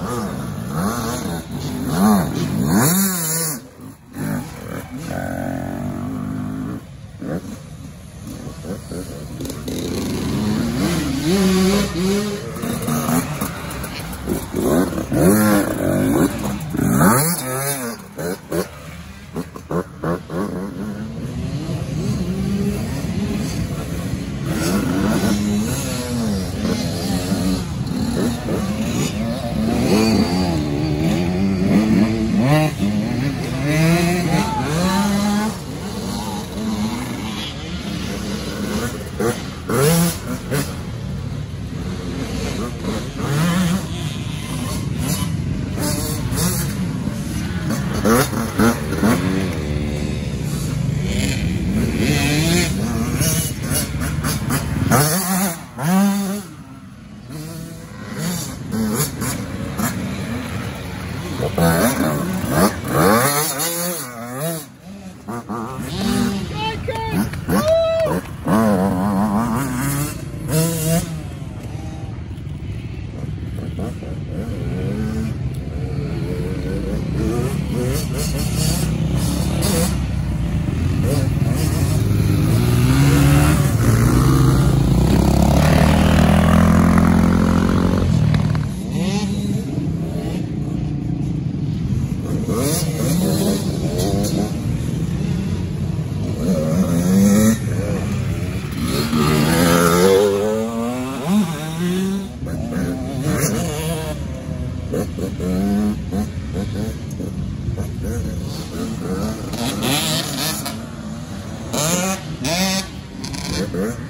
Thank you. Bye. Uh-huh.